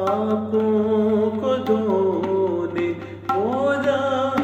पापों को धोने मोजा